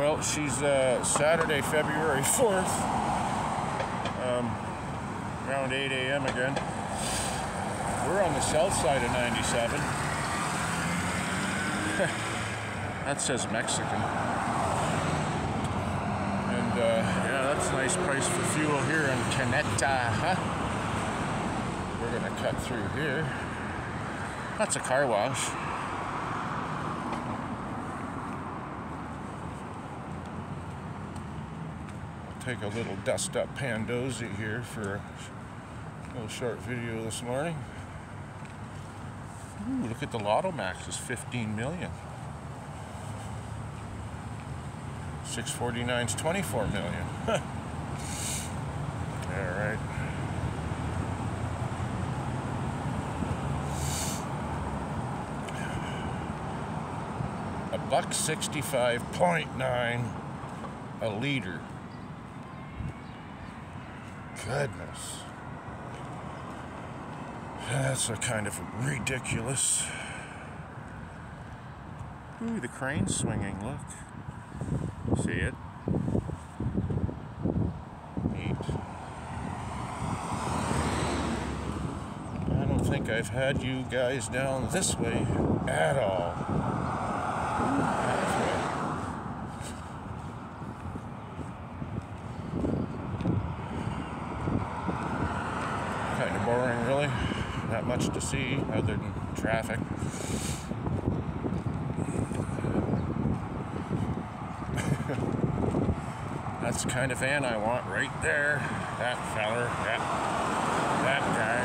Well, she's uh, Saturday, February 4th, um, around 8 a.m. again. We're on the south side of 97. that says Mexican. And uh, yeah, that's a nice price for fuel here in Caneta, huh? We're gonna cut through here. That's a car wash. Take a little dust up Pandosy here for a little short video this morning. Ooh, look at the Lotto Max is 15 million. 649 is 24 million. All right. A buck 65.9 a liter goodness. That's a kind of ridiculous. Ooh, the crane's swinging, look. See it? Neat. I don't think I've had you guys down this way at all. Boring, really. Not much to see other than traffic. That's the kind of van I want right there. That feller, that, that guy.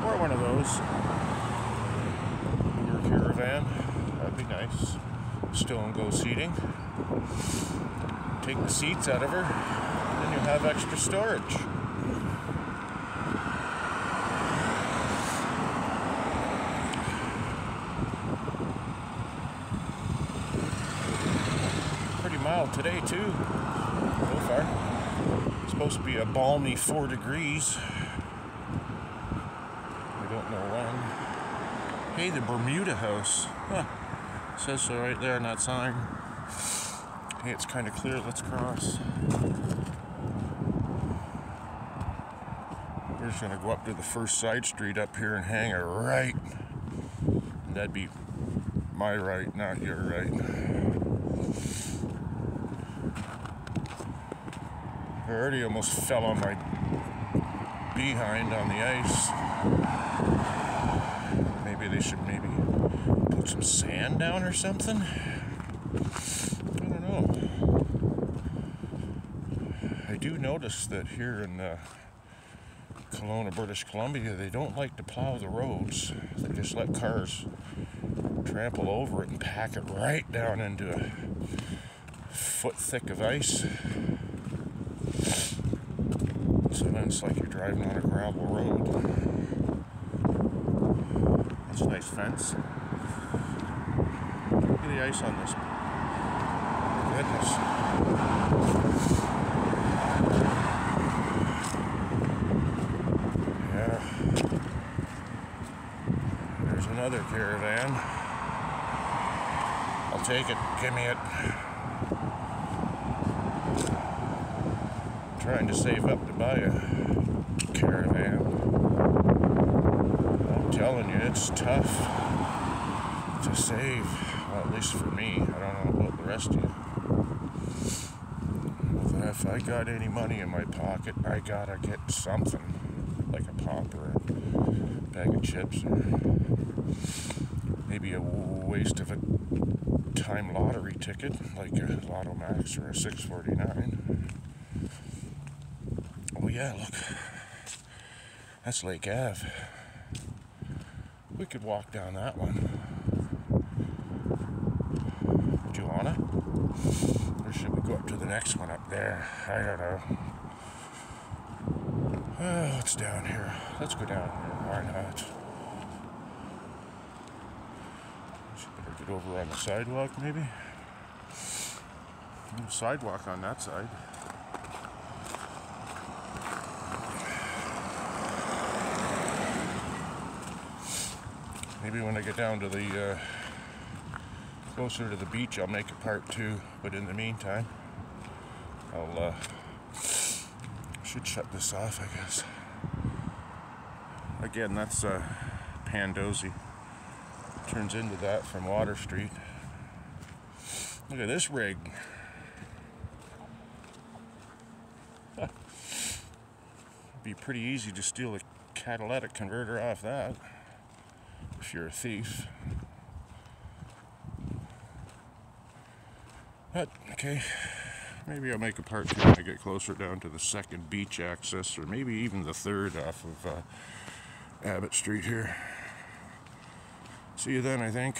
Uh, or one of those. Uber caravan. That'd be nice. Stow and go seating. Take the seats out of her you have extra storage. Pretty mild today too, so far. It's supposed to be a balmy four degrees. I don't know when. Hey, the Bermuda House. Huh. Says so right there on that sign. Hey, it's kind of clear. Let's cross. We're just gonna go up to the first side street up here and hang a right. And that'd be my right, not your right. I already almost fell on my behind on the ice. Maybe they should maybe put some sand down or something. I don't know. I do notice that here in the Kelowna, British Columbia, they don't like to plow the roads. They just let cars trample over it and pack it right down into a foot thick of ice. So then it's like you're driving on a gravel road. That's a nice fence. Look at the ice on this. Goodness. Another caravan. I'll take it. Give me it. I'm trying to save up to buy a caravan. I'm telling you, it's tough to save. Well, at least for me. I don't know about the rest of you. If I got any money in my pocket, I gotta get something. Like a pop or a bag of chips or maybe a waste of a time lottery ticket, like a Lotto Max or a 649. Oh yeah, look. That's Lake Ave. We could walk down that one. Would you wanna? Or should we go up to the next one up there? I don't know. Oh, it's down here. Let's go down here. Why not? Should better get over on the sidewalk, maybe? No sidewalk on that side. Maybe when I get down to the uh, closer to the beach, I'll make a part two. But in the meantime, I'll uh, should shut this off, I guess. Again, that's uh, Pandosy. Turns into that from Water Street. Look at this rig. Be pretty easy to steal a catalytic converter off that if you're a thief. But, okay, maybe I'll make a part two when I get closer down to the second beach access, or maybe even the third off of uh, Abbott Street here. See you then, I think.